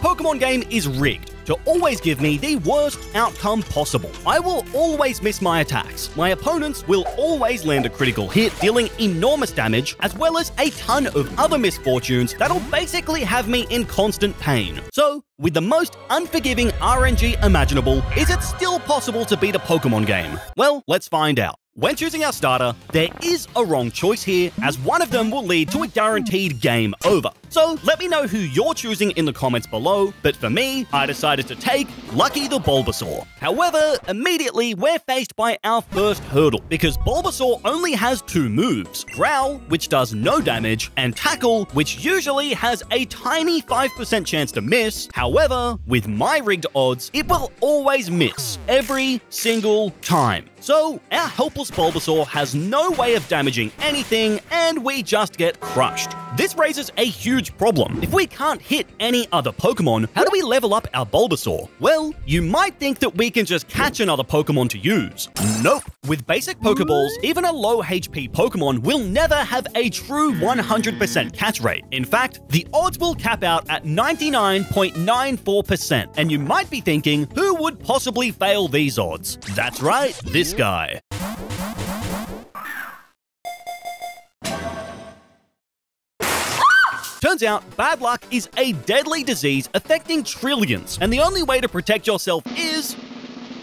Pokemon game is rigged to always give me the worst outcome possible. I will always miss my attacks. My opponents will always land a critical hit, dealing enormous damage, as well as a ton of other misfortunes that'll basically have me in constant pain. So, with the most unforgiving RNG imaginable, is it still possible to beat a Pokemon game? Well, let's find out. When choosing our starter, there is a wrong choice here, as one of them will lead to a guaranteed game over. So let me know who you're choosing in the comments below, but for me, I decided to take Lucky the Bulbasaur. However, immediately we're faced by our first hurdle, because Bulbasaur only has two moves, Growl, which does no damage, and Tackle, which usually has a tiny 5% chance to miss. However, with my rigged odds, it will always miss, every single time. So, our helpless Bulbasaur has no way of damaging anything, and we just get crushed. This raises a huge problem. If we can't hit any other Pokemon, how do we level up our Bulbasaur? Well, you might think that we can just catch another Pokemon to use. Nope. With basic Pokeballs, even a low HP Pokemon will never have a true 100% catch rate. In fact, the odds will cap out at 99.94%. And you might be thinking, who would possibly fail these odds? That's right, this guy. Turns out, bad luck is a deadly disease affecting trillions, and the only way to protect yourself is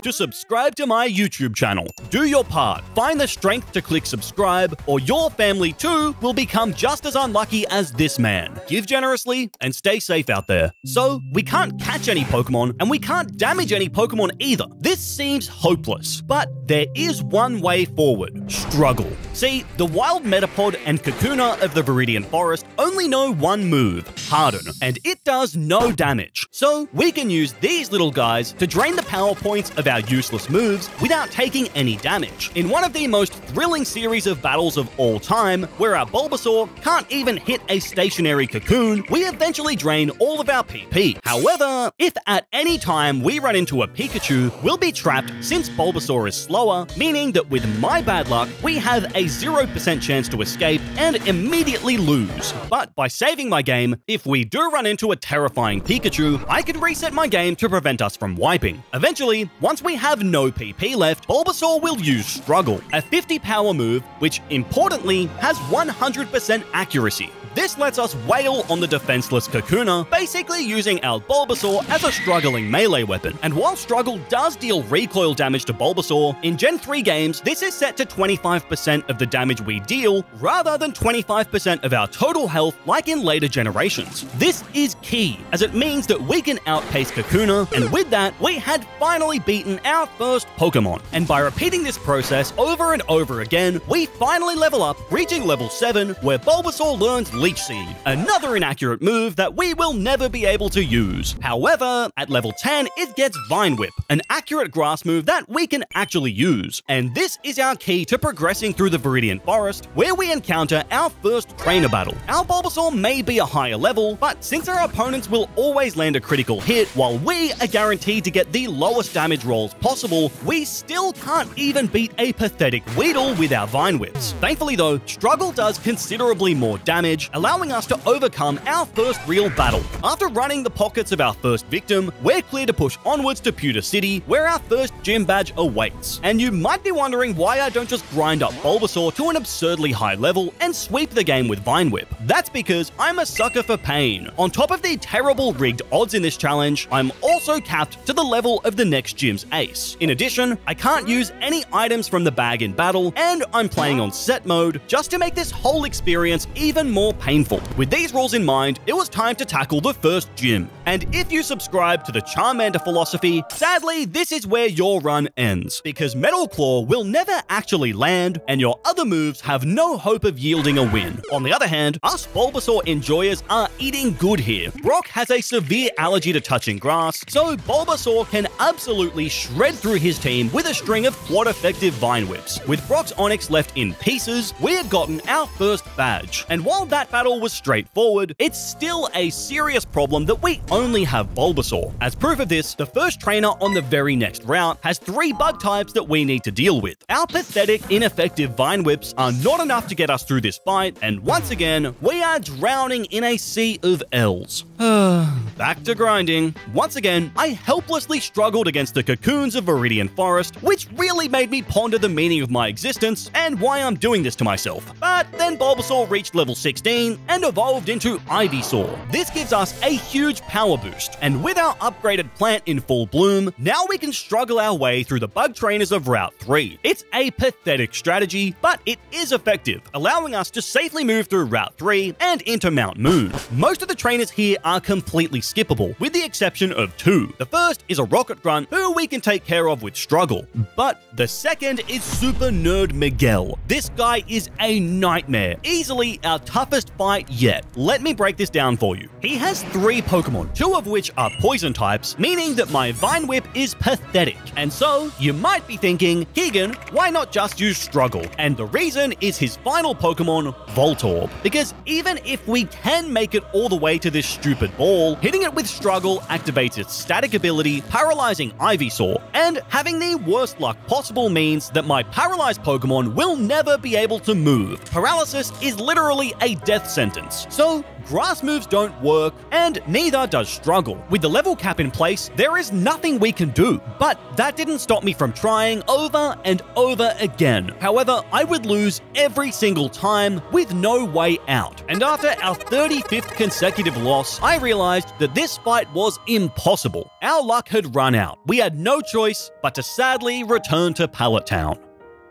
to subscribe to my YouTube channel. Do your part. Find the strength to click subscribe, or your family too will become just as unlucky as this man. Give generously and stay safe out there. So, we can't catch any Pokemon, and we can't damage any Pokemon either. This seems hopeless, but there is one way forward. Struggle. See, the wild Metapod and Kakuna of the Viridian Forest only know one move, Harden, and it does no damage. So, we can use these little guys to drain the power points of our useless moves without taking any damage. In one of the most thrilling series of battles of all time, where our Bulbasaur can't even hit a stationary cocoon, we eventually drain all of our PP. However, if at any time we run into a Pikachu, we'll be trapped since Bulbasaur is slower, meaning that with my bad luck, we have a 0% chance to escape and immediately lose. But by saving my game, if we do run into a terrifying Pikachu, I can reset my game to prevent us from wiping. Eventually, once we have no PP left, Bulbasaur will use Struggle, a 50 power move, which importantly has 100% accuracy. This lets us wail on the defenseless Kakuna, basically using our Bulbasaur as a struggling melee weapon. And while Struggle does deal recoil damage to Bulbasaur, in Gen 3 games, this is set to 25% of the damage we deal, rather than 25% of our total health like in later generations. This is key, as it means that we can outpace Kakuna, and with that, we had finally beaten our first Pokemon. And by repeating this process over and over again, we finally level up, reaching level 7, where Bulbasaur learns Leech Seed, another inaccurate move that we will never be able to use. However, at level 10, it gets Vine Whip, an accurate grass move that we can actually use. And this is our key to progressing through the Viridian Forest, where we encounter our first trainer battle. Our Bulbasaur may be a higher level, but since our opponents will always land a critical hit, while we are guaranteed to get the lowest damage rolls possible, we still can't even beat a pathetic Weedle with our Vine Whips. Thankfully though, Struggle does considerably more damage, allowing us to overcome our first real battle. After running the pockets of our first victim, we're clear to push onwards to Pewter City, where our first gym badge awaits. And you might be wondering why I don't just grind up Bulbasaur to an absurdly high level and sweep the game with Vine Whip. That's because I'm a sucker for pain. On top of the terrible rigged odds in this challenge, I'm also capped to the level of the next gym's ace. In addition, I can't use any items from the bag in battle, and I'm playing on set mode just to make this whole experience even more painful. With these rules in mind, it was time to tackle the first gym. And if you subscribe to the Charmander philosophy, sadly, this is where your run ends, because Metal Claw will never actually land, and your other moves have no hope of yielding a win. On the other hand, us Bulbasaur enjoyers are eating good here. Brock has a severe allergy to touching grass, so Bulbasaur can absolutely shred through his team with a string of quad-effective Vine Whips. With Brock's Onix left in pieces, we had gotten our first badge. And while that battle was straightforward, it's still a serious problem that we only have Bulbasaur. As proof of this, the first trainer on the very next route has three bug types that we need to deal with. Our pathetic, ineffective Vine Whips are not enough to get us through this fight, and once again, we are drowning in a sea of L's. Back to grinding. Once again, I helplessly struggled against the cocoons of Viridian Forest, which really made me ponder the meaning of my existence and why I'm doing this to myself. But then Bulbasaur reached level 16 and evolved into Ivysaur. This gives us a huge power boost, and with our upgraded plant in full bloom, now we can struggle our way through the bug trainers of Route 3. It's a pathetic strategy, but it is effective, allowing us to safely move through Route 3 and into Mount Moon. Most of the trainers here are completely skippable, with the exception of two. The first is a Rocket Grunt, who we can take care of with Struggle. But the second is Super Nerd Miguel. This guy is a nightmare, easily our toughest fight yet. Let me break this down for you. He has three Pokemon, two of which are poison types, meaning that my Vine Whip is pathetic. And so, you might be thinking, Keegan, why not just use Struggle? And the reason is his final Pokemon, Voltorb. Because even if we can make it all the way to this stupid ball, hitting it with Struggle activates its static ability, paralyzing Ivysaur, and having the worst luck possible means that my paralyzed Pokemon will never be able to move. Paralysis is literally a death sentence. So, grass moves don't work, and neither does struggle. With the level cap in place, there is nothing we can do. But that didn't stop me from trying over and over again. However, I would lose every single time with no way out. And after our 35th consecutive loss, I realized that this fight was impossible. Our luck had run out. We had no choice but to sadly return to Pallet Town.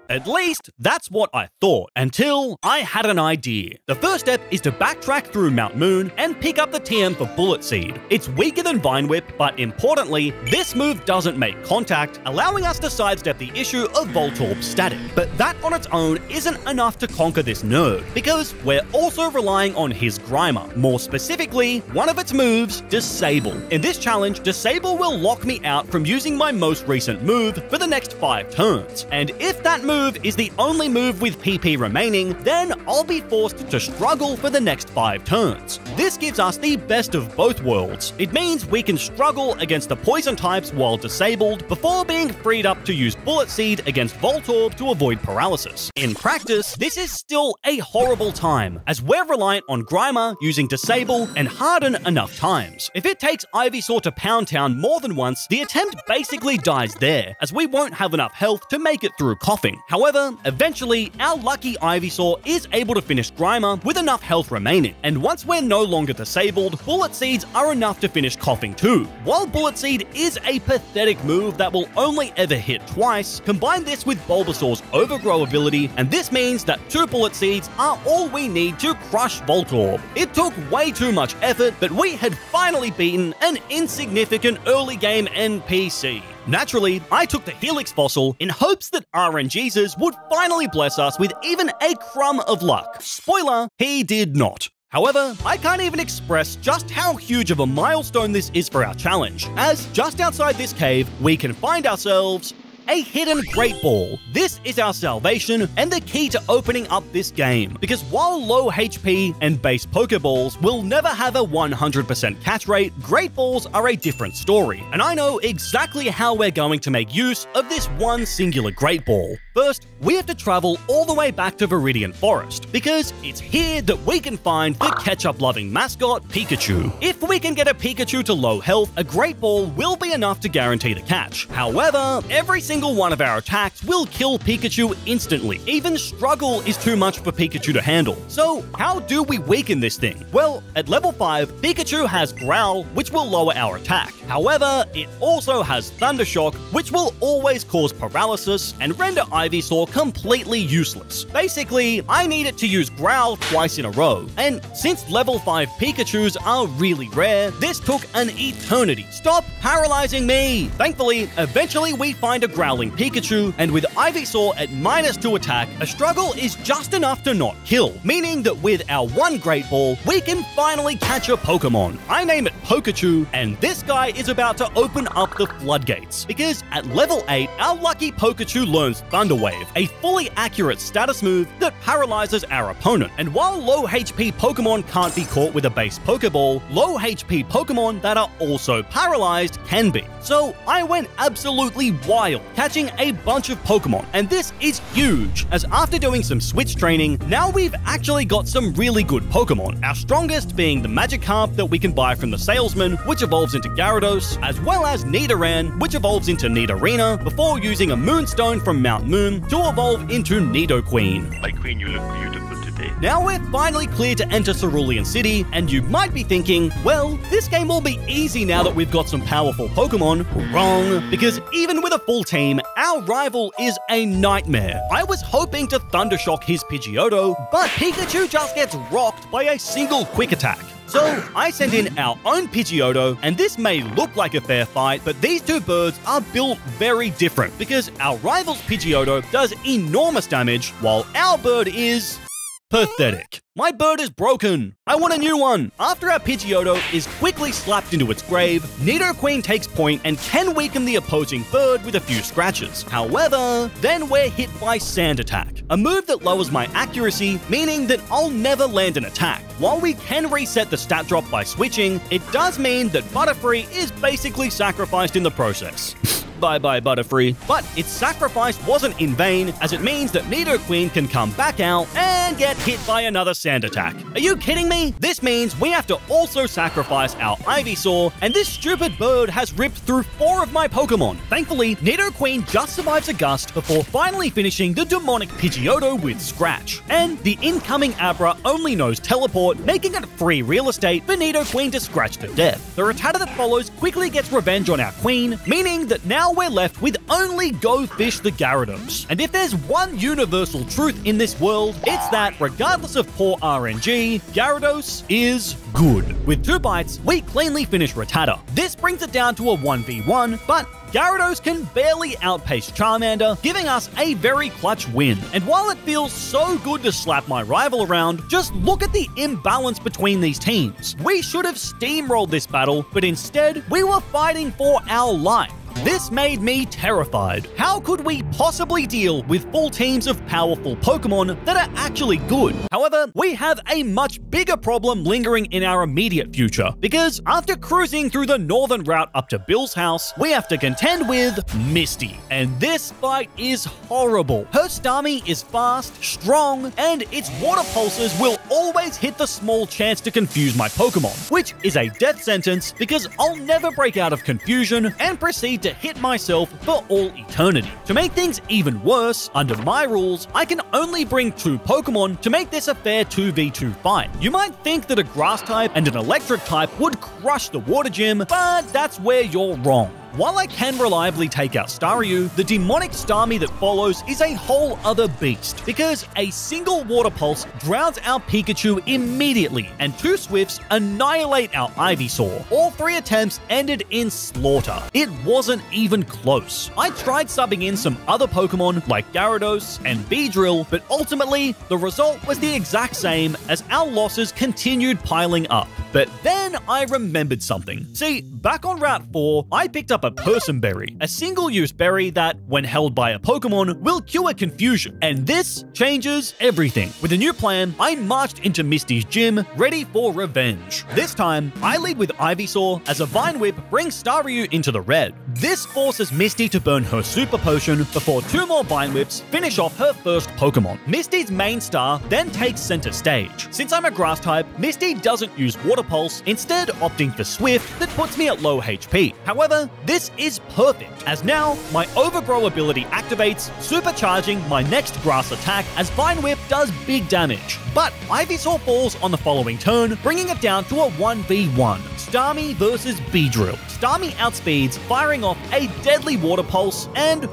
At least, that's what I thought, until I had an idea. The first step is to backtrack through Mount Moon and pick up the TM for Bullet Seed. It's weaker than Vine Whip, but importantly, this move doesn't make contact, allowing us to sidestep the issue of Voltorb static. But that on its own isn't enough to conquer this nerd, because we're also relying on his Grimer. More specifically, one of its moves, Disable. In this challenge, Disable will lock me out from using my most recent move for the next 5 turns, and if that move move is the only move with PP remaining, then I'll be forced to struggle for the next 5 turns. This gives us the best of both worlds. It means we can struggle against the poison types while disabled before being freed up to use Bullet Seed against Voltorb to avoid paralysis. In practice, this is still a horrible time, as we're reliant on Grimer using Disable and Harden enough times. If it takes Ivysaur to Pound Town more than once, the attempt basically dies there, as we won't have enough health to make it through Koffing. However, eventually, our lucky Ivysaur is able to finish Grimer with enough health remaining, and once we're no longer disabled, Bullet Seeds are enough to finish Koffing too. While Bullet Seed is a pathetic move that will only ever hit twice, combine this with Bulbasaur's Overgrow ability, and this means that two Bullet Seeds are all we need to crush Voltorb. It took way too much effort, but we had finally beaten an insignificant early game NPC. Naturally, I took the Helix fossil in hopes that RNGesus would finally bless us with even a crumb of luck. Spoiler, he did not. However, I can't even express just how huge of a milestone this is for our challenge, as just outside this cave, we can find ourselves a hidden Great Ball. This is our salvation and the key to opening up this game, because while low HP and base Pokeballs will never have a 100% catch rate, Great Balls are a different story, and I know exactly how we're going to make use of this one singular Great Ball. First, we have to travel all the way back to Viridian Forest, because it's here that we can find the ketchup-loving mascot, Pikachu. If we can get a Pikachu to low health, a Great Ball will be enough to guarantee the catch. However, every single one of our attacks will kill Pikachu instantly. Even Struggle is too much for Pikachu to handle. So, how do we weaken this thing? Well, at level 5, Pikachu has Growl, which will lower our attack. However, it also has Thundershock, which will always cause paralysis and render Ivysaur completely useless. Basically, I need it to use Growl twice in a row, and since level 5 Pikachus are really rare, this took an eternity. Stop paralyzing me! Thankfully, eventually we find a Growling Pikachu, and with Ivysaur at minus 2 attack, a struggle is just enough to not kill, meaning that with our one Great Ball, we can finally catch a Pokemon. I name it Pokachu, and this guy is about to open up the floodgates, because at level 8, our lucky Pokachu learns Thunder Wave, a fully accurate status move that paralyzes our opponent. And while low HP Pokemon can't be caught with a base Pokeball, low HP Pokemon that are also paralyzed can be. So I went absolutely wild, catching a bunch of Pokemon, and this is huge, as after doing some Switch training, now we've actually got some really good Pokemon, our strongest being the Magikarp that we can buy from the salesman, which evolves into Gyarados, as well as Nidoran, which evolves into Nidorina, before using a Moonstone from Mount Moon to evolve into Nidoqueen. My queen, you look beautiful today. Now we're finally clear to enter Cerulean City, and you might be thinking, well, this game will be easy now that we've got some powerful Pokemon. Wrong, because even with a full team, our rival is a nightmare. I was hoping to Thundershock his Pidgeotto, but Pikachu just gets rocked by a single quick attack. So I sent in our own Pidgeotto, and this may look like a fair fight, but these two birds are built very different because our rival's Pidgeotto does enormous damage, while our bird is pathetic. My bird is broken. I want a new one. After our Pidgeotto is quickly slapped into its grave, Nidoqueen takes point and can weaken the opposing bird with a few scratches. However, then we're hit by Sand Attack, a move that lowers my accuracy, meaning that I'll never land an attack. While we can reset the stat drop by switching, it does mean that Butterfree is basically sacrificed in the process. Bye bye, Butterfree. But its sacrifice wasn't in vain, as it means that Nidoqueen can come back out and get hit by another sand attack. Are you kidding me? This means we have to also sacrifice our Ivysaur, and this stupid bird has ripped through four of my Pokemon. Thankfully, Nidoqueen just survives a gust before finally finishing the demonic Pidgeotto with Scratch. And the incoming Abra only knows Teleport, making it free real estate for Nidoqueen to scratch to death. The Rattata that follows quickly gets revenge on our queen, meaning that now we're left with only Go Fish the Gyarados. And if there's one universal truth in this world, it's that regardless of poor RNG, Gyarados is good. With two bites, we cleanly finish Rattata. This brings it down to a 1v1, but Gyarados can barely outpace Charmander, giving us a very clutch win. And while it feels so good to slap my rival around, just look at the imbalance between these teams. We should have steamrolled this battle, but instead, we were fighting for our life. This made me terrified. How could we possibly deal with full teams of powerful Pokemon that are actually good? However, we have a much bigger problem lingering in our immediate future, because after cruising through the northern route up to Bill's house, we have to contend with Misty. And this fight is horrible. Her Starmie is fast, strong, and its water pulses will always hit the small chance to confuse my Pokemon, which is a death sentence because I'll never break out of confusion and proceed to hit myself for all eternity. To make things even worse, under my rules, I can only bring two Pokemon to make this a fair 2v2 fight. You might think that a grass type and an electric type would crush the water gym, but that's where you're wrong. While I can reliably take out Staryu, the demonic Starmie that follows is a whole other beast, because a single water pulse drowns our Pikachu immediately, and two Swifts annihilate our Ivysaur. All three attempts ended in slaughter. It wasn't even close. I tried subbing in some other Pokemon like Gyarados and Beedrill, but ultimately, the result was the exact same as our losses continued piling up. But then I remembered something. See, back on Route 4, I picked up a Persim Berry, a single-use berry that, when held by a Pokemon, will cure confusion. And this changes everything. With a new plan, I marched into Misty's gym, ready for revenge. This time, I lead with Ivysaur as a Vine Whip brings Staryu into the red. This forces Misty to burn her Super Potion before two more Vine Whips finish off her first Pokemon. Misty's main star then takes center stage. Since I'm a Grass type, Misty doesn't use Water Pulse, instead opting for Swift that puts me at low HP. However, this is perfect, as now my Overgrow ability activates, supercharging my next Grass attack as Vine Whip does big damage. But Ivysaur falls on the following turn, bringing it down to a 1v1. Starmie versus Beedrill. Starmie outspeeds, firing off a deadly Water Pulse, and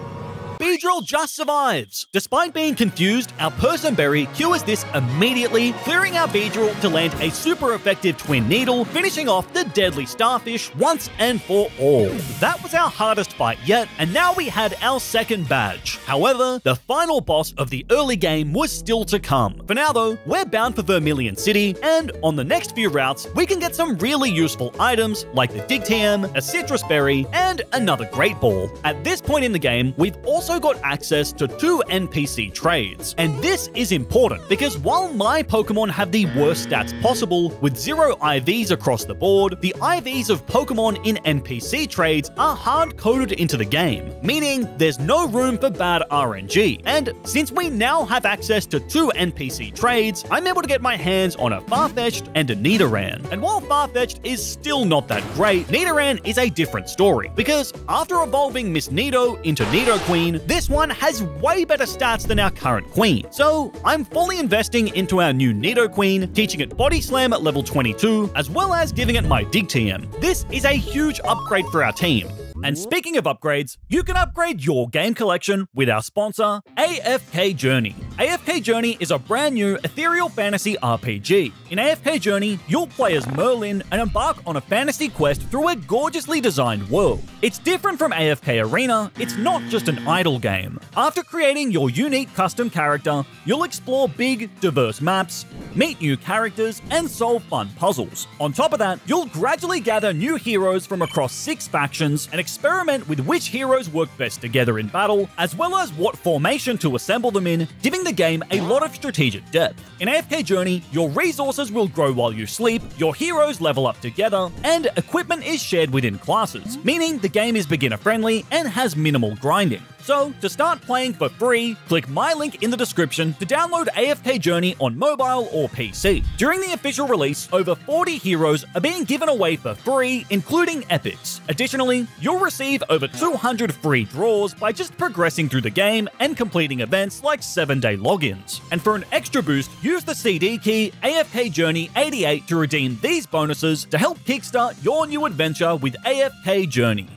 Beedrill just survives. Despite being confused, our Persim Berry cures this immediately, clearing our Beedrill to land a super effective Twin Needle, finishing off the deadly Starfish once and for all. That was our hardest fight yet, and now we had our second badge. However, the final boss of the early game was still to come. For now though, we're bound for Vermilion City, and on the next few routes, we can get some really useful items like the Dig TM, a Sitrus Berry, and another Great Ball. At this point in the game, we've also also got access to two NPC trades. And this is important because while my Pokemon have the worst stats possible, with zero IVs across the board, the IVs of Pokemon in NPC trades are hard coded into the game, meaning there's no room for bad RNG. And since we now have access to two NPC trades, I'm able to get my hands on a Farfetch'd and a Nidoran. And while Farfetch'd is still not that great, Nidoran is a different story, because after evolving Miss Nido into Nidoqueen, this one has way better stats than our current queen. So I'm fully investing into our new Nidoqueen, teaching it Body Slam at level 22, as well as giving it my Dig TM. This is a huge upgrade for our team. And speaking of upgrades, you can upgrade your game collection with our sponsor, AFK Journey. AFK Journey is a brand new ethereal fantasy RPG. In AFK Journey, you'll play as Merlin and embark on a fantasy quest through a gorgeously designed world. It's different from AFK Arena, it's not just an idle game. After creating your unique custom character, you'll explore big, diverse maps, meet new characters, and solve fun puzzles. On top of that, you'll gradually gather new heroes from across six factions and experiment with which heroes work best together in battle, as well as what formation to assemble them in, giving the game a lot of strategic depth. In AFK Journey, your resources will grow while you sleep, your heroes level up together, and equipment is shared within classes, meaning the game is beginner friendly and has minimal grinding. So, to start playing for free, click my link in the description to download AFK Journey on mobile or PC. During the official release, over 40 heroes are being given away for free, including epics. Additionally, you'll receive over 200 free draws by just progressing through the game and completing events like 7-day logins. And for an extra boost, use the CD key AFK Journey 88 to redeem these bonuses to help kickstart your new adventure with AFK Journey.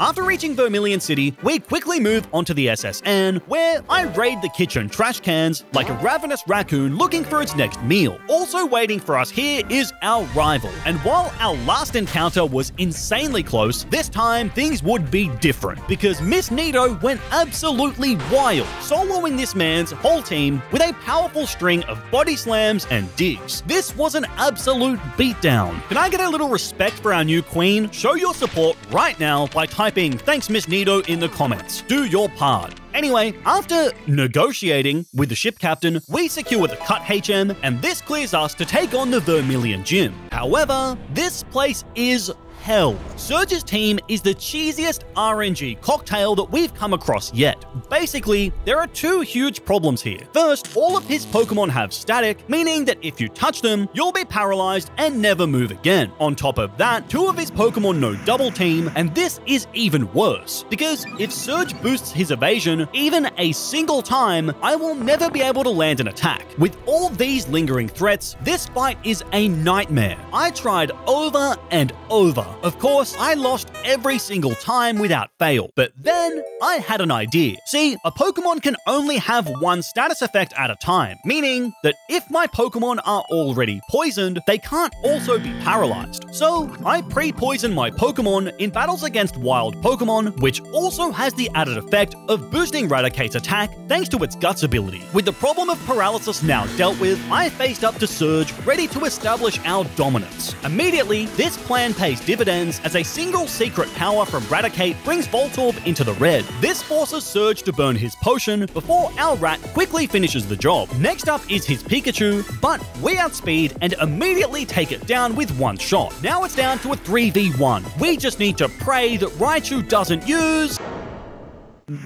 After reaching Vermilion City, we quickly move onto the S.S. Anne, where I raid the kitchen trash cans like a ravenous raccoon looking for its next meal. Also waiting for us here is our rival, and while our last encounter was insanely close, this time things would be different, because Miss Nido went absolutely wild, soloing this man's whole team with a powerful string of body slams and digs. This was an absolute beatdown. Can I get a little respect for our new queen? Show your support right now by typing thanks Miss Nido in the comments. Do your part. Anyway, after negotiating with the ship captain, we secure the cut HM, and this clears us to take on the Vermilion Gym. However, this place is hell. Surge's team is the cheesiest RNG cocktail that we've come across yet. Basically, there are two huge problems here. First, all of his Pokemon have static, meaning that if you touch them, you'll be paralyzed and never move again. On top of that, two of his Pokemon know Double Team, and this is even worse, because if Surge boosts his evasion even a single time, I will never be able to land an attack. With all these lingering threats, this fight is a nightmare. I tried over and over of course, I lost every single time without fail, but then I had an idea. See, a Pokemon can only have one status effect at a time, meaning that if my Pokemon are already poisoned, they can't also be paralyzed. So I pre-poison my Pokemon in battles against wild Pokemon, which also has the added effect of boosting Raticate's attack thanks to its Guts ability. With the problem of paralysis now dealt with, I faced up to Surge, ready to establish our dominance. Immediately, this plan pays dividends dividends as a single secret power from Raticate brings Voltorb into the red. This forces Surge to burn his potion before our rat quickly finishes the job. Next up is his Pikachu, but we outspeed and immediately take it down with one shot. Now it's down to a 3v1. We just need to pray that Raichu doesn't use...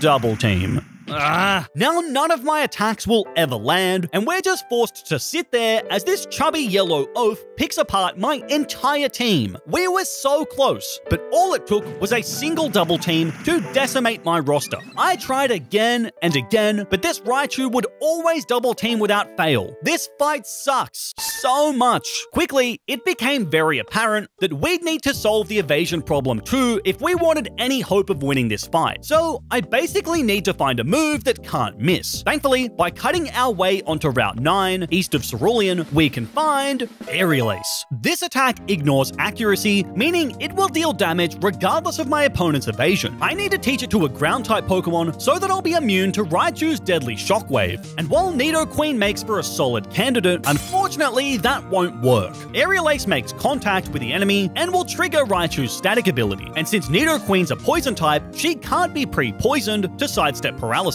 Double Team. Ah, now none of my attacks will ever land, and we're just forced to sit there as this chubby yellow oaf picks apart my entire team. We were so close, but all it took was a single double team to decimate my roster. I tried again and again, but this Raichu would always double team without fail. This fight sucks so much. Quickly, it became very apparent that we'd need to solve the evasion problem too if we wanted any hope of winning this fight. So I basically need to find a move that can't miss. Thankfully, by cutting our way onto Route 9, east of Cerulean, we can find Aerial Ace. This attack ignores accuracy, meaning it will deal damage regardless of my opponent's evasion. I need to teach it to a ground-type Pokemon so that I'll be immune to Raichu's deadly Shockwave. And while Nidoqueen makes for a solid candidate, unfortunately that won't work. Aerial Ace makes contact with the enemy and will trigger Raichu's static ability, and since Nidoqueen's a poison type, she can't be pre-poisoned to sidestep paralysis.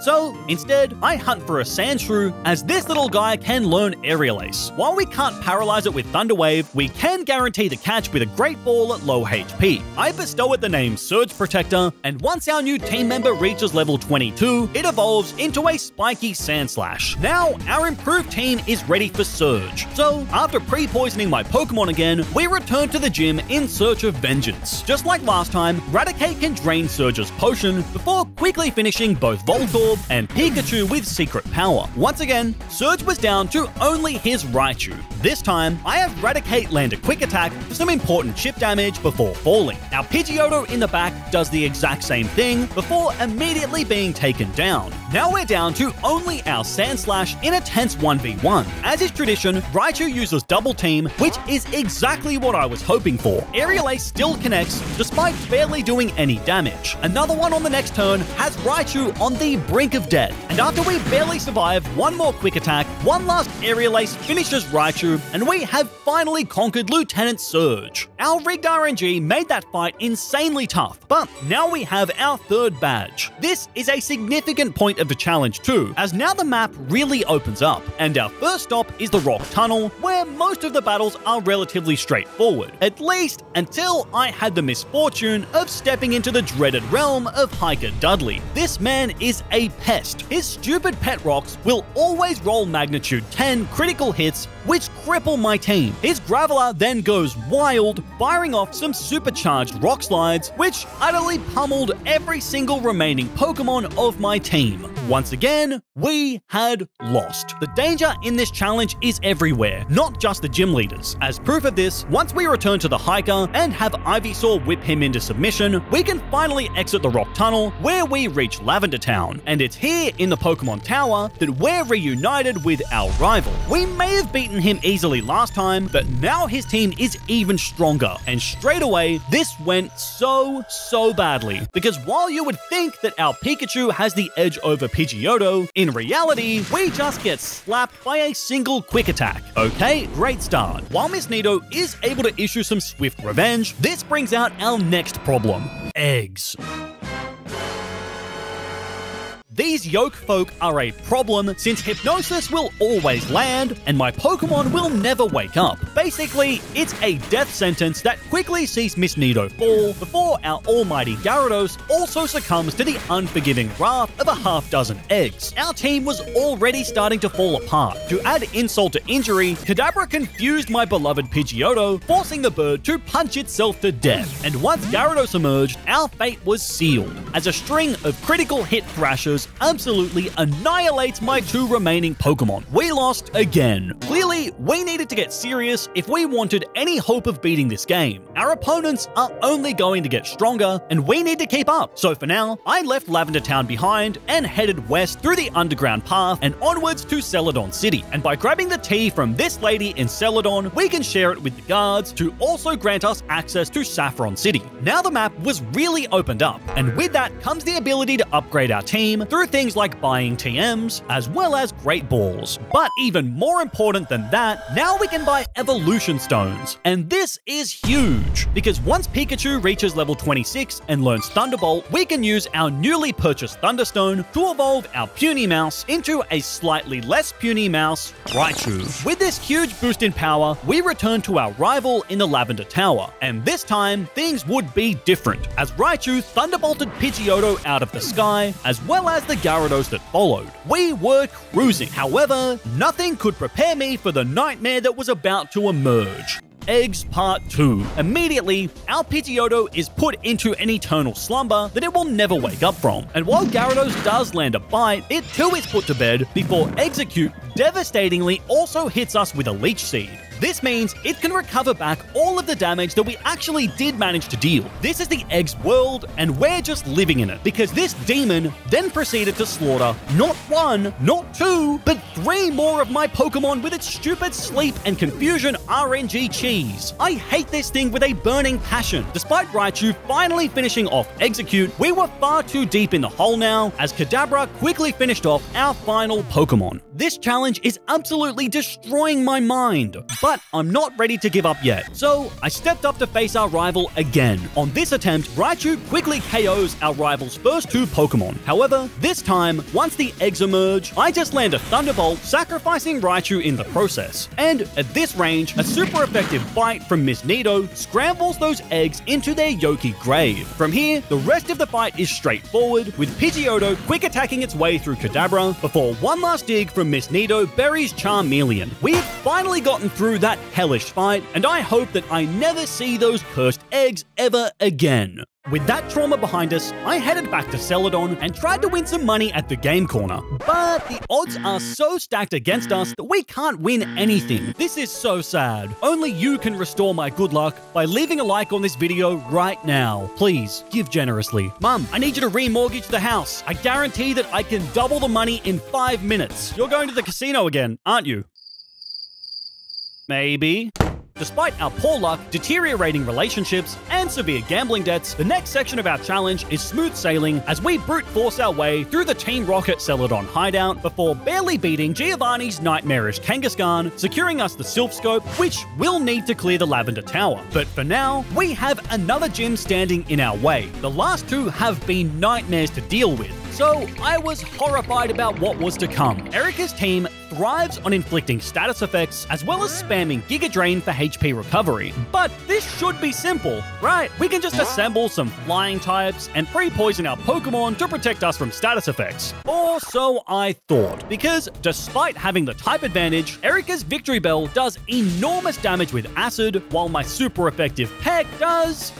So, instead, I hunt for a Sandshrew, as this little guy can learn Aerial Ace. While we can't paralyze it with Thunder Wave, we can guarantee the catch with a Great Ball at low HP. I bestow it the name Surge Protector, and once our new team member reaches level 22, it evolves into a spiky Sandslash. Now, our improved team is ready for Surge. So, after pre-poisoning my Pokemon again, we return to the gym in search of vengeance. Just like last time, Raticate can drain Surge's potion before quickly finishing both Voltorb and Pikachu with secret power. Once again, Surge was down to only his Raichu. This time, I have Raticate land a quick attack for some important chip damage before falling. Our Pidgeotto in the back does the exact same thing before immediately being taken down. Now we're down to only our Sandslash in a tense 1v1. As is tradition, Raichu uses Double Team, which is exactly what I was hoping for. Aerial Ace still connects despite barely doing any damage. Another one on the next turn has Raichu on the brink of death. And after we barely survive one more quick attack, one last Aerial Ace finishes Raichu, and we have finally conquered Lieutenant Surge. Our rigged RNG made that fight insanely tough, but now we have our third badge. This is a significant point of the challenge too, as now the map really opens up, and our first stop is the Rock Tunnel, where most of the battles are relatively straightforward, at least until I had the misfortune of stepping into the dreaded realm of Hiker Dudley. This man is a pest. His stupid pet rocks will always roll magnitude 10 critical hits which cripple my team. His Graveler then goes wild, firing off some supercharged rock slides, which utterly pummeled every single remaining Pokemon of my team. Once again, we had lost. The danger in this challenge is everywhere, not just the gym leaders. As proof of this, once we return to the hiker and have Ivysaur whip him into submission, we can finally exit the rock tunnel where we reach Lavender Town. And it's here in the Pokemon Tower that we're reunited with our rival. We may have beaten him easily last time, but now his team is even stronger. And straight away, this went so, so badly. Because while you would think that our Pikachu has the edge over Pidgeotto, in reality, we just get slapped by a single quick attack. Okay, great start. While Miss Nido is able to issue some swift revenge, this brings out our next problem. Eggs. These yolk folk are a problem since Hypnosis will always land and my Pokemon will never wake up. Basically, it's a death sentence that quickly sees Miss Nido fall before our almighty Gyarados also succumbs to the unforgiving wrath of a half dozen eggs. Our team was already starting to fall apart. To add insult to injury, Kadabra confused my beloved Pidgeotto, forcing the bird to punch itself to death. And once Gyarados emerged, our fate was sealed, as a string of critical hit absolutely annihilates my two remaining Pokemon. We lost again. Clearly, we needed to get serious if we wanted any hope of beating this game. Our opponents are only going to get stronger, and we need to keep up. So for now, I left Lavender Town behind and headed west through the underground path and onwards to Celadon City. And by grabbing the tea from this lady in Celadon, we can share it with the guards to also grant us access to Saffron City. Now the map was really opened up, and with that comes the ability to upgrade our team through things like buying TMs, as well as Great Balls. But even more important than that, now we can buy Evolution Stones. And this is huge, because once Pikachu reaches level 26 and learns Thunderbolt, we can use our newly purchased Thunderstone to evolve our puny mouse into a slightly less puny mouse, Raichu. With this huge boost in power, we return to our rival in the Lavender Tower, and this time things would be different, as Raichu thunderbolted Pidgeotto out of the sky, as well as the Gyarados that followed. We were cruising. However, nothing could prepare me for the nightmare that was about to emerge. Eggs Part 2. Immediately, our Pidgeotto is put into an eternal slumber that it will never wake up from. And while Gyarados does land a bite, it too is put to bed before Exeggcute devastatingly also hits us with a Leech Seed. This means it can recover back all of the damage that we actually did manage to deal. This is the Egg's world, and we're just living in it, because this demon then proceeded to slaughter not one, not two, but three more of my Pokemon with its stupid sleep and confusion RNG cheese. I hate this thing with a burning passion. Despite Raichu finally finishing off Exeggcute, we were far too deep in the hole now, as Kadabra quickly finished off our final Pokemon. This challenge is absolutely destroying my mind, but I'm not ready to give up yet, so I stepped up to face our rival again. On this attempt, Raichu quickly KOs our rival's first two Pokemon. However, this time, once the eggs emerge, I just land a Thunderbolt, sacrificing Raichu in the process. And at this range, a super effective bite from Miss Nido scrambles those eggs into their Yoki grave. From here, the rest of the fight is straightforward, with Pidgeotto quick attacking its way through Kadabra before one last dig from Miss Nido buries Charmeleon. We have finally gotten through that hellish fight, and I hope that I never see those cursed eggs ever again. With that trauma behind us, I headed back to Celadon and tried to win some money at the game corner. But the odds are so stacked against us that we can't win anything. This is so sad. Only you can restore my good luck by leaving a like on this video right now. Please, give generously. Mum, I need you to remortgage the house. I guarantee that I can double the money in five minutes. You're going to the casino again, aren't you? Maybe. Despite our poor luck, deteriorating relationships, and severe gambling debts, the next section of our challenge is smooth sailing as we brute force our way through the Team Rocket Celadon hideout before barely beating Giovanni's nightmarish Kangaskhan, securing us the Silph Scope, which will need to clear the Lavender Tower. But for now, we have another gym standing in our way. The last two have been nightmares to deal with. So I was horrified about what was to come. Erika's team thrives on inflicting status effects as well as spamming Giga Drain for HP recovery. But this should be simple, right? We can just assemble some flying types and free poison our Pokemon to protect us from status effects. Or so I thought, because despite having the type advantage, Erika's Victreebel does enormous damage with Acid, while my super effective Peck does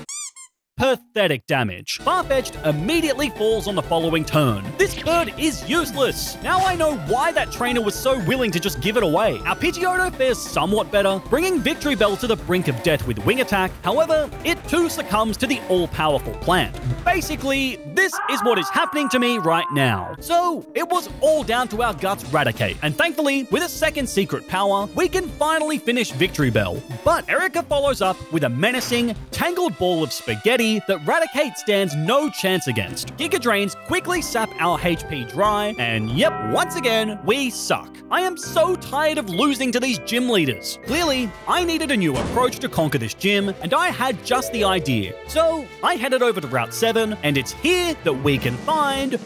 pathetic damage. Farfetch'd immediately falls on the following turn. This bird is useless. Now I know why that trainer was so willing to just give it away. Our Pidgeotto fares somewhat better, bringing Victreebel to the brink of death with Wing Attack. However, it too succumbs to the all-powerful plant. Basically, this is what is happening to me right now. So, it was all down to our guts Raticate, and thankfully, with a second secret power, we can finally finish Victreebel. But Erika follows up with a menacing, tangled ball of spaghetti that Raticate stands no chance against. Giga Drains quickly sap our HP dry, and yep, once again, we suck. I am so tired of losing to these gym leaders. Clearly, I needed a new approach to conquer this gym, and I had just the idea. So, I headed over to Route 7, and it's here that we can find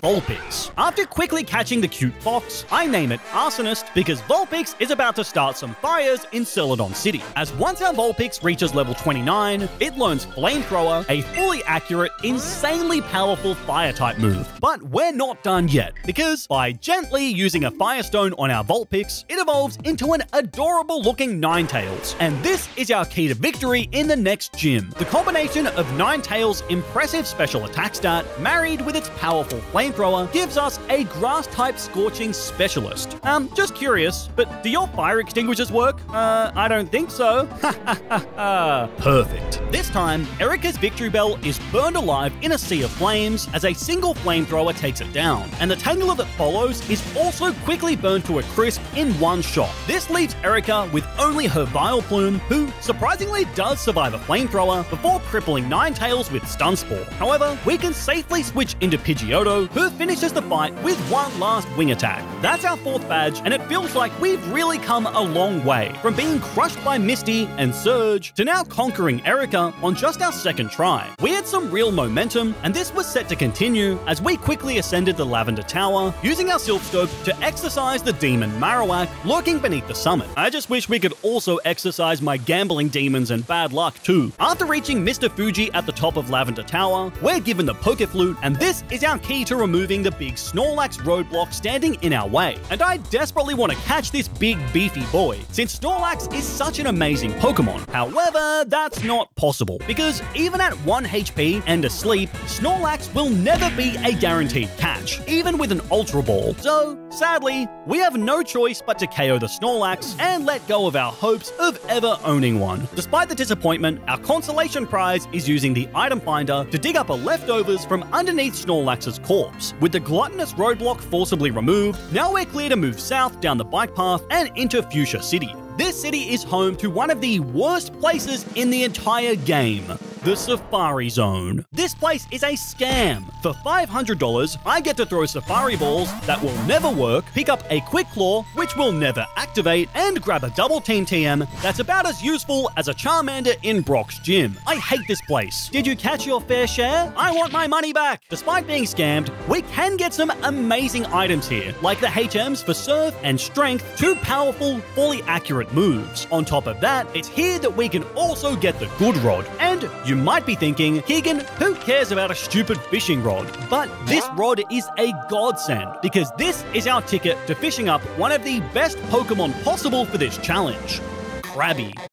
Vulpix. After quickly catching the cute fox, I name it Arsonist because Vulpix is about to start some fires in Celadon City. As once our Vulpix reaches level 29, it learns Flamethrower, a fully accurate, insanely powerful fire-type move. But we're not done yet, because by gently using a Firestone on our Vulpix, it evolves into an adorable-looking Ninetales. And this is our key to victory in the next gym. The combination of Ninetales' impressive special attack stat, married with its powerful flamethrower gives us a grass-type scorching specialist. Um, just curious, but do your fire extinguishers work? Uh, I don't think so. Perfect. This time, Erika's Victory Bell is burned alive in a sea of flames as a single flamethrower takes it down, and the Tangela that follows is also quickly burned to a crisp in one shot. This leaves Erica with only her Vileplume, who surprisingly does survive a flamethrower before crippling Ninetales with Stun Spore. However, we can safely switch into Pidgeotto, who finishes the fight with one last wing attack. That's our fourth badge, and it feels like we've really come a long way from being crushed by Misty and Surge to now conquering Erika on just our second try. We had some real momentum, and this was set to continue as we quickly ascended the Lavender Tower, using our Silph Scope to exercise the demon Marowak lurking beneath the summit. I just wish we could also exercise my gambling demons and bad luck too. After reaching Mr. Fuji at the top of Lavender Tower, we're given the Poke Flute, and this is our key to removing the big Snorlax roadblock standing in our way, and I desperately want to catch this big beefy boy, since Snorlax is such an amazing Pokemon. However, that's not possible, because even at 1 HP and asleep, Snorlax will never be a guaranteed catch, even with an Ultra Ball. So, sadly, we have no choice but to KO the Snorlax and let go of our hopes of ever owning one. Despite the disappointment, our consolation prize is using the item finder to dig up a leftovers from underneath Snorlax's corpse. With the gluttonous roadblock forcibly removed, now we're clear to move south down the bike path and into Fuchsia City. This city is home to one of the worst places in the entire game the Safari Zone. This place is a scam. For $500, I get to throw Safari Balls that will never work, pick up a Quick Claw, which will never activate, and grab a Double Team TM that's about as useful as a Charmander in Brock's gym. I hate this place. Did you catch your fair share? I want my money back. Despite being scammed, we can get some amazing items here, like the HMs for Surf and Strength, two powerful, fully accurate moves. On top of that, it's here that we can also get the Good Rod, and you might be thinking, Keegan, who cares about a stupid fishing rod? But this rod is a godsend because this is our ticket to fishing up one of the best Pokemon possible for this challenge Krabby.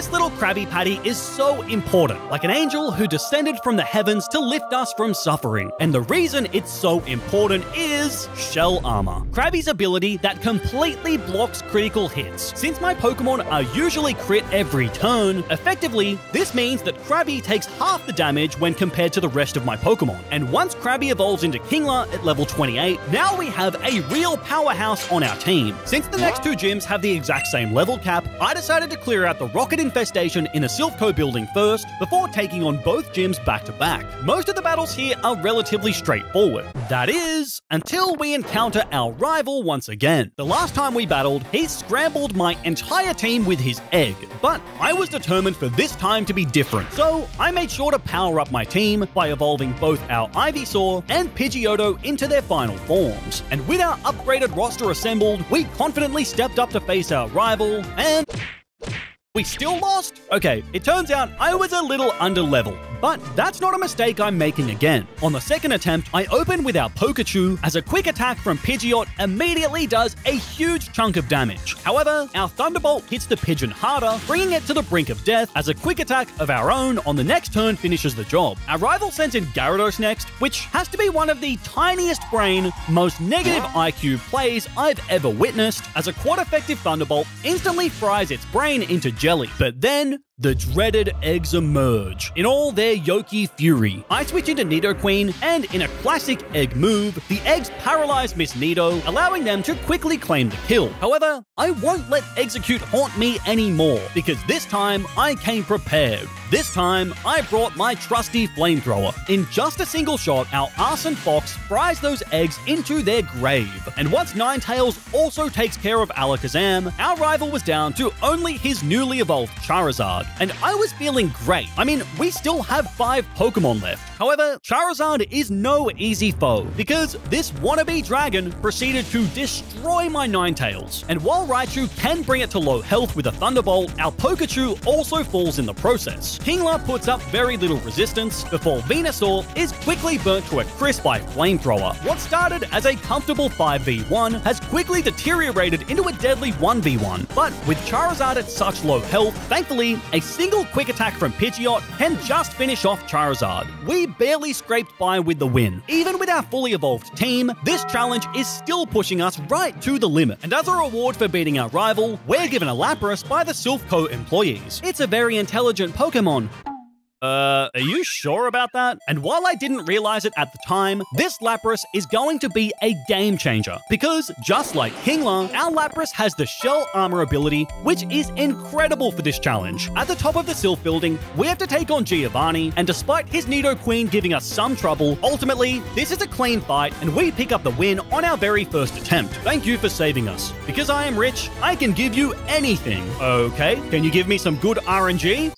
This little Krabby Patty is so important, like an angel who descended from the heavens to lift us from suffering. And the reason it's so important is Shell Armor. Krabby's ability that completely blocks critical hits. Since my Pokemon are usually crit every turn, effectively, this means that Krabby takes half the damage when compared to the rest of my Pokemon. And once Krabby evolves into Kingler at level 28, now we have a real powerhouse on our team. Since the next two gyms have the exact same level cap, I decided to clear out the Rocket infestation in the Silph Co building first, before taking on both gyms back to back. Most of the battles here are relatively straightforward. That is, until we encounter our rival once again. The last time we battled, he scrambled my entire team with his egg, but I was determined for this time to be different, so I made sure to power up my team by evolving both our Ivysaur and Pidgeotto into their final forms. And with our upgraded roster assembled, we confidently stepped up to face our rival, and we still lost? Okay, it turns out I was a little under level, but that's not a mistake I'm making again. On the second attempt, I open with our Pokachu as a quick attack from Pidgeot immediately does a huge chunk of damage. However, our Thunderbolt hits the Pigeon harder, bringing it to the brink of death as a quick attack of our own on the next turn finishes the job. Our rival sends in Gyarados next, which has to be one of the tiniest brain, most negative IQ plays I've ever witnessed, as a quad effective Thunderbolt instantly fries its brain into jelly. But then, the dreaded eggs emerge in all their yolky fury. I switch into Nidoqueen, and in a classic egg move, the eggs paralyze Miss Nido, allowing them to quickly claim the kill. However, I won't let Exeggcute haunt me anymore, because this time I came prepared. This time, I brought my trusty flamethrower. In just a single shot, our Arson Fox fries those eggs into their grave. And once Ninetales also takes care of Alakazam, our rival was down to only his newly evolved Charizard. And I was feeling great. I mean, we still have five Pokemon left. However, Charizard is no easy foe, because this wannabe dragon proceeded to destroy my Ninetales. And while Raichu can bring it to low health with a Thunderbolt, our Pokachu also falls in the process. Kingler puts up very little resistance before Venusaur is quickly burnt to a crisp by Flamethrower. What started as a comfortable 5v1 has quickly deteriorated into a deadly 1v1. But with Charizard at such low health, thankfully, a single quick attack from Pidgeot can just finish off Charizard. We barely scraped by with the win. Even with our fully evolved team, this challenge is still pushing us right to the limit. And as a reward for beating our rival, we're given a Lapras by the Silph Co employees. It's a very intelligent Pokemon. Uh, are you sure about that? And while I didn't realize it at the time, this Lapras is going to be a game changer. Because, just like Kingler, our Lapras has the Shell Armor ability, which is incredible for this challenge. At the top of the Silph building, we have to take on Giovanni, and despite his Nidoqueen giving us some trouble, ultimately, this is a clean fight, and we pick up the win on our very first attempt. Thank you for saving us. Because I am rich, I can give you anything. Okay, can you give me some good RNG?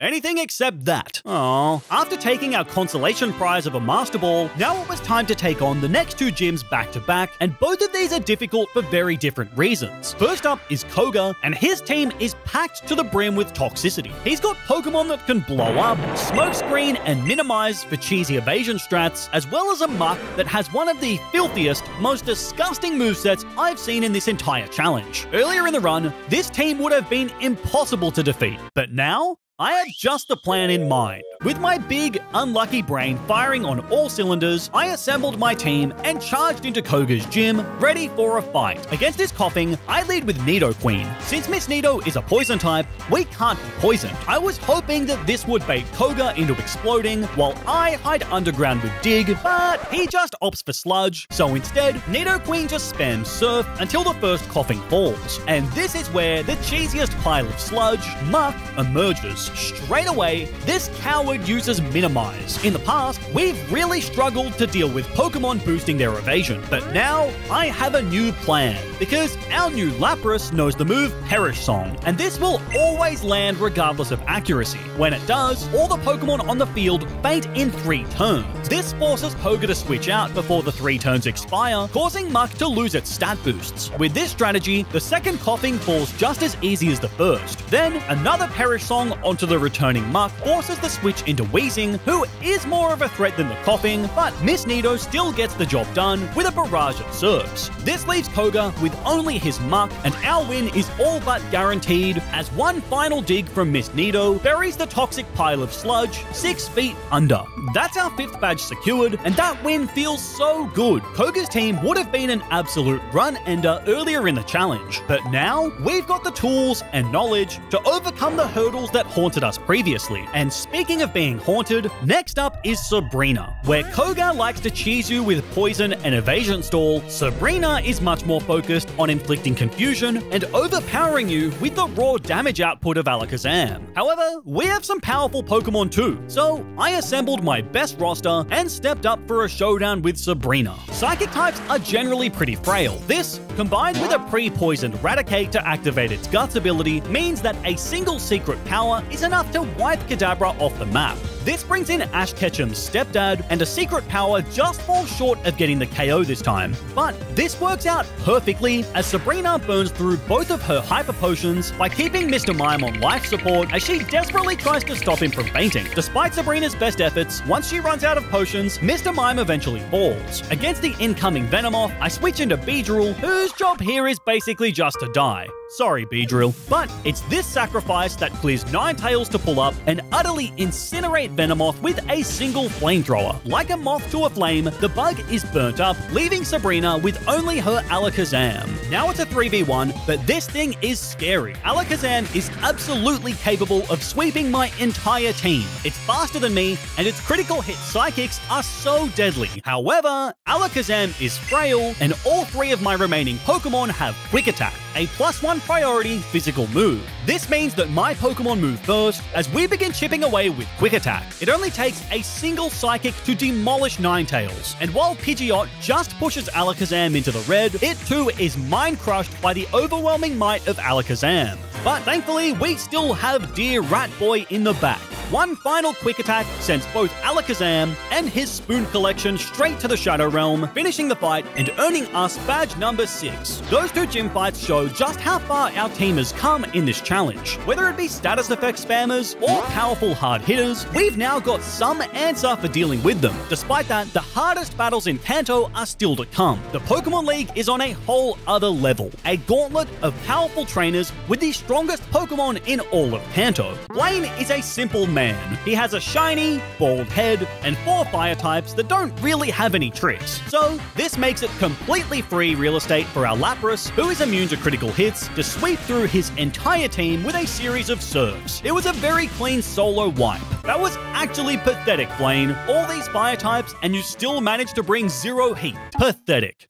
Anything except that. Oh, after taking our consolation prize of a Master Ball, now it was time to take on the next two gyms back to back, and both of these are difficult for very different reasons. First up is Koga, and his team is packed to the brim with toxicity. He's got Pokemon that can blow up, smokescreen, and minimize for cheesy evasion strats, as well as a Muk that has one of the filthiest, most disgusting movesets I've seen in this entire challenge. Earlier in the run, this team would have been impossible to defeat, but now I have just the plan in mind. With my big, unlucky brain firing on all cylinders, I assembled my team and charged into Koga's gym, ready for a fight. Against his Koffing, I lead with Nidoqueen. Since Miss Nido is a poison type, we can't be poisoned. I was hoping that this would bait Koga into exploding, while I hide underground with Dig, but he just opts for Sludge, so instead, Nidoqueen just spams Surf until the first Koffing falls. And this is where the cheesiest pile of Sludge, Muk, emerges. Straight away, this coward uses Minimize. In the past, we've really struggled to deal with Pokemon boosting their evasion, but now I have a new plan, because our new Lapras knows the move Perish Song, and this will always land regardless of accuracy. When it does, all the Pokemon on the field faint in three turns. This forces Koga to switch out before the three turns expire, causing Muk to lose its stat boosts. With this strategy, the second Koffing falls just as easy as the first. Then, another Perish Song onto the returning Muk forces the switch into Weezing, who is more of a threat than the Koffing, but Miss Nido still gets the job done with a barrage of surfs. This leaves Koga with only his Muk, and our win is all but guaranteed as one final dig from Miss Nido buries the toxic pile of sludge six feet under. That's our fifth badge secured, and that win feels so good. Koga's team would have been an absolute run ender earlier in the challenge, but now we've got the tools and knowledge to overcome the hurdles that haunted us previously. And speaking of being haunted, next up is Sabrina. Where Koga likes to cheese you with poison and evasion stall, Sabrina is much more focused on inflicting confusion and overpowering you with the raw damage output of Alakazam. However, we have some powerful Pokemon too, so I assembled my best roster and stepped up for a showdown with Sabrina. Psychic types are generally pretty frail. This, combined with a pre-poisoned Raticate to activate its Guts ability, means that a single secret power is enough to wipe Kadabra off the map. This brings in Ash Ketchum's stepdad, and a secret power just falls short of getting the KO this time. But this works out perfectly as Sabrina burns through both of her hyper potions by keeping Mr. Mime on life support as she desperately tries to stop him from fainting. Despite Sabrina's best efforts, once she runs out of potions, Mr. Mime eventually falls. Against the incoming Venomoth, I switch into Beedrill, whose job here is basically just to die. Sorry, Beedrill, but it's this sacrifice that clears Ninetales to pull up and utterly incinerate Venomoth with a single flamethrower. Like a moth to a flame, the bug is burnt up, leaving Sabrina with only her Alakazam. Now it's a 3v1, but this thing is scary. Alakazam is absolutely capable of sweeping my entire team. It's faster than me, and its critical hit psychics are so deadly. However, Alakazam is frail, and all three of my remaining Pokemon have Quick Attack, a plus one priority physical move. This means that my Pokemon move first as we begin chipping away with Quick Attack. It only takes a single Psychic to demolish Ninetales, and while Pidgeot just pushes Alakazam into the red, it too is mind crushed by the overwhelming might of Alakazam. But thankfully, we still have dear Rat Boy in the back. One final quick attack sends both Alakazam and his spoon collection straight to the Shadow Realm, finishing the fight and earning us badge number 6. Those two gym fights show just how far our team has come in this challenge. Whether it be status effect spammers or powerful hard hitters, we've now got some answer for dealing with them. Despite that, the hardest battles in Kanto are still to come. The Pokemon League is on a whole other level, a gauntlet of powerful trainers with the strongest Pokemon in all of Kanto. Blaine is a simple man man. He has a shiny, bald head and four fire types that don't really have any tricks. So, this makes it completely free real estate for our Lapras, who is immune to critical hits, to sweep through his entire team with a series of surfs. It was a very clean solo wipe. That was actually pathetic, Blaine. All these fire types and you still managed to bring zero heat. Pathetic.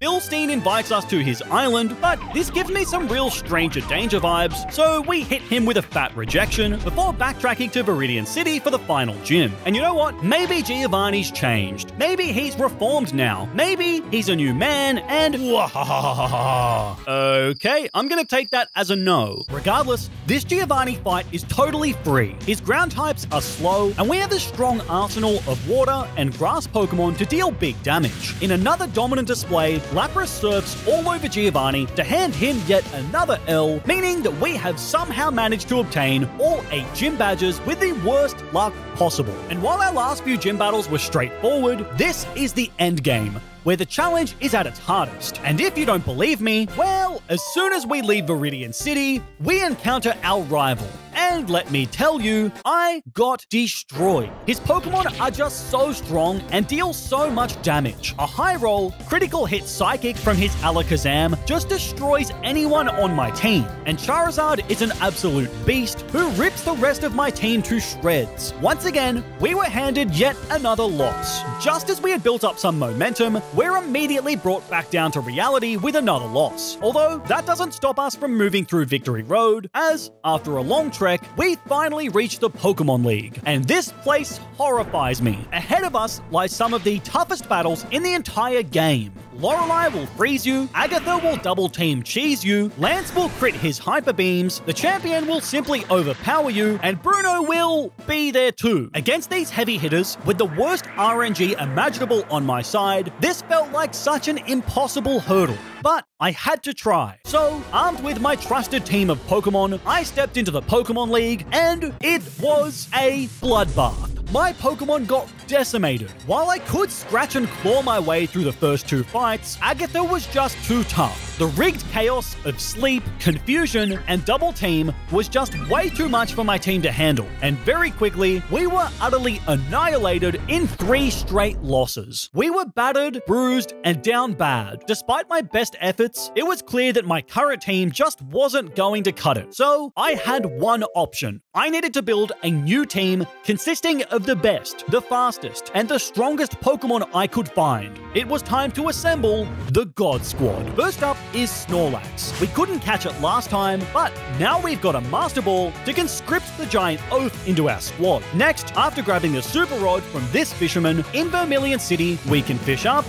Bill Steen invites us to his island, but this gives me some real stranger danger vibes, so we hit him with a fat rejection before backtracking to Viridian City for the final gym. And you know what? Maybe Giovanni's changed. Maybe he's reformed now. Maybe he's a new man and. Okay, I'm gonna take that as a no. Regardless, this Giovanni fight is totally free. His ground types are slow, and we have a strong arsenal of water and grass Pokemon to deal big damage. In another dominant display, Lapras surfs all over Giovanni to hand him yet another L, meaning that we have somehow managed to obtain all 8 gym badges with the worst luck possible. And while our last few gym battles were straightforward, this is the end game where the challenge is at its hardest. And if you don't believe me, well, as soon as we leave Viridian City, we encounter our rival. And let me tell you, I got destroyed. His Pokemon are just so strong and deal so much damage. A high roll, critical hit Psychic from his Alakazam just destroys anyone on my team. And Charizard is an absolute beast who rips the rest of my team to shreds. Once again, we were handed yet another loss. Just as we had built up some momentum, we're immediately brought back down to reality with another loss. Although, that doesn't stop us from moving through Victory Road, as, after a long trek, we finally reach the Pokemon League. And this place horrifies me. Ahead of us lies some of the toughest battles in the entire game. Lorelei will freeze you, Agatha will double team cheese you, Lance will crit his hyper beams, the champion will simply overpower you, and Bruno will be there too. Against these heavy hitters, with the worst RNG imaginable on my side, this felt like such an impossible hurdle. But I had to try. So, armed with my trusted team of Pokemon, I stepped into the Pokemon League, and it was a bloodbath my Pokemon got decimated. While I could scratch and claw my way through the first two fights, Agatha was just too tough. The rigged chaos of sleep, confusion, and double team was just way too much for my team to handle, and very quickly, we were utterly annihilated in three straight losses. We were battered, bruised, and down bad. Despite my best efforts, it was clear that my current team just wasn't going to cut it. So, I had one option. I needed to build a new team consisting of the best, the fastest, and the strongest Pokemon I could find. It was time to assemble the God Squad. First up is Snorlax. We couldn't catch it last time, but now we've got a Master Ball to conscript the giant oath into our squad. Next, after grabbing the Super Rod from this fisherman, in Vermilion City, we can fish up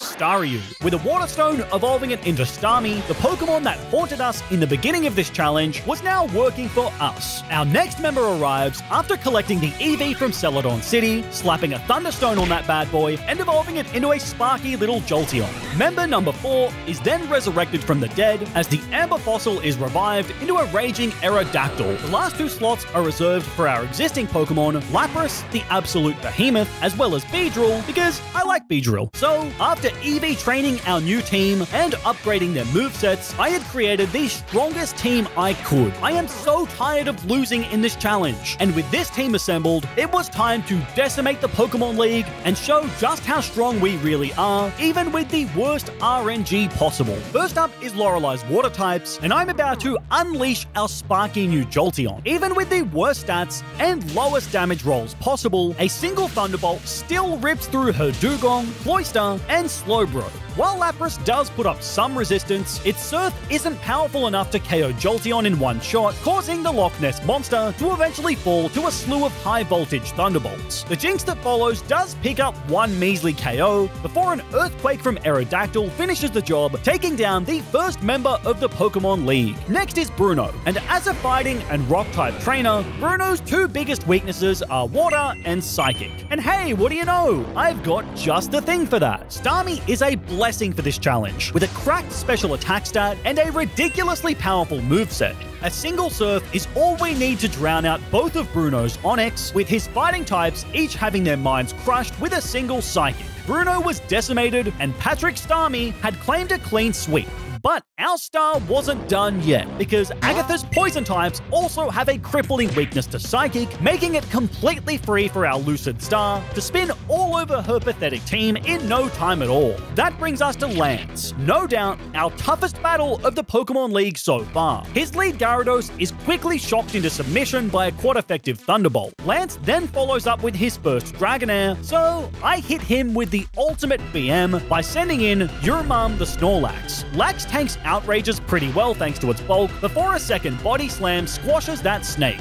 Staryu. With a Water Stone evolving it into Starmie, the Pokemon that haunted us in the beginning of this challenge was now working for us. Our next member arrives after collecting the Eevee from Celadon City, slapping a Thunderstone on that bad boy, and evolving it into a sparky little Jolteon. Member number 4 is then resurrected from the dead as the Amber Fossil is revived into a raging Aerodactyl. The last two slots are reserved for our existing Pokemon, Lapras, the absolute behemoth, as well as Beedrill, because I like Beedrill. So, after EV training our new team and upgrading their movesets, I had created the strongest team I could. I am so tired of losing in this challenge, and with this team assembled, it was time to decimate the Pokemon League and show just how strong we really are, even with the worst RNG possible. First up is Lorelei's water types, and I'm about to unleash our sparky new Jolteon. Even with the worst stats and lowest damage rolls possible, a single Thunderbolt still rips through her Dewgong, Cloyster, and Slowbro. While Lapras does put up some resistance, its Surf isn't powerful enough to KO Jolteon in one shot, causing the Loch Ness Monster to eventually fall to a slew of high voltage Thunderbolts. The Jynx that follows does pick up one measly KO before an Earthquake from Aerodactyl finishes the job, taking down the first member of the Pokemon League. Next is Bruno, and as a fighting and rock type trainer, Bruno's two biggest weaknesses are water and psychic. And hey, what do you know? I've got just the thing for that. Starmie is a blessing for this challenge, with a cracked special attack stat and a ridiculously powerful moveset. A single surf is all we need to drown out both of Bruno's Onix, with his fighting types each having their minds crushed with a single psychic. Bruno was decimated, and Patrick Starmie had claimed a clean sweep. But our star wasn't done yet, because Agatha's poison types also have a crippling weakness to psychic, making it completely free for our lucid star to spin all over her pathetic team in no time at all. That brings us to Lance, no doubt our toughest battle of the Pokemon League so far. His lead Gyarados is quickly shocked into submission by a quad effective Thunderbolt. Lance then follows up with his first Dragonair, so I hit him with the ultimate BM by sending in Your Mom the Snorlax. Lax tanks Outrages pretty well thanks to its bulk before a second Body Slam squashes that snake.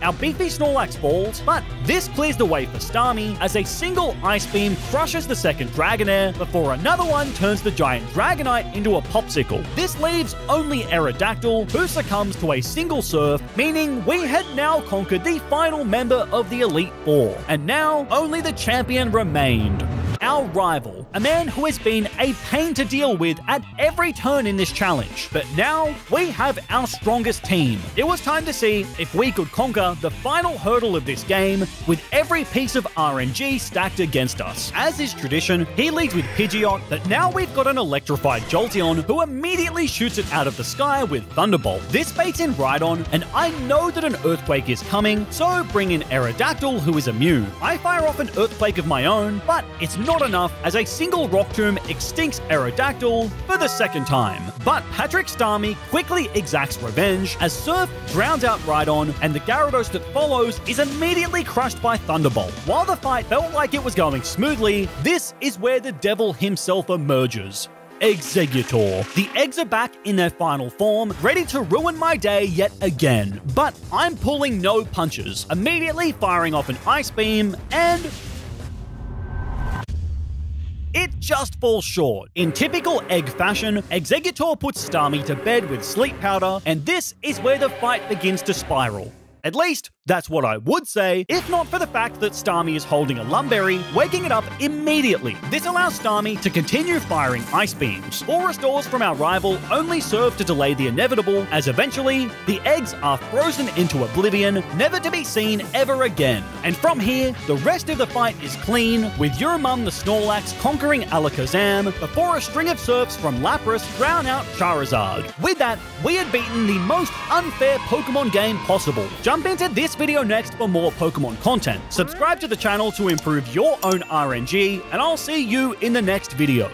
Our beefy Snorlax falls, but this clears the way for Starmie as a single Ice Beam crushes the second Dragonair before another one turns the giant Dragonite into a Popsicle. This leaves only Aerodactyl, who succumbs to a single Surf, meaning we had now conquered the final member of the Elite Four, and now only the champion remained our rival, a man who has been a pain to deal with at every turn in this challenge. But now we have our strongest team. It was time to see if we could conquer the final hurdle of this game with every piece of RNG stacked against us. As is tradition, he leads with Pidgeot, but now we've got an electrified Jolteon who immediately shoots it out of the sky with Thunderbolt. This baits in Rhydon, and I know that an Earthquake is coming, so bring in Aerodactyl who is immune. I fire off an Earthquake of my own, but it's not enough as a single Rock Tomb extincts Aerodactyl for the second time. But Patrick Starmie quickly exacts revenge as Surf drowns out Rhydon and the Gyarados that follows is immediately crushed by Thunderbolt. While the fight felt like it was going smoothly, this is where the devil himself emerges. Exeggutor. The eggs are back in their final form, ready to ruin my day yet again. But I'm pulling no punches, immediately firing off an Ice Beam and it just falls short. In typical egg fashion, Exeggutor puts Starmie to bed with sleep powder, and this is where the fight begins to spiral. At least, that's what I would say, if not for the fact that Starmie is holding a Lum Berry, waking it up immediately. This allows Starmie to continue firing ice beams. Full restores from our rival only serve to delay the inevitable, as eventually, the eggs are frozen into oblivion, never to be seen ever again. And from here, the rest of the fight is clean, with Your Mum the Snorlax conquering Alakazam before a string of surfs from Lapras drown out Charizard. With that, we had beaten the most unfair Pokemon game possible. Jump into this video next for more Pokemon content. Subscribe to the channel to improve your own RNG, and I'll see you in the next video.